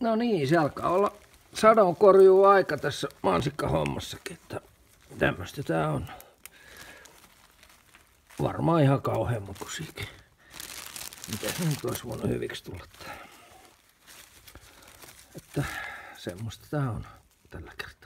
No niin, se alkaa olla sadonkorjuu aika tässä mansikkahommassakin, että tämmöistä tää on. Varmaan ihan kauhean mukuisiakin. Miten se nyt olisi voinut hyviksi tulla tää? Että semmoista tää on tällä kertaa.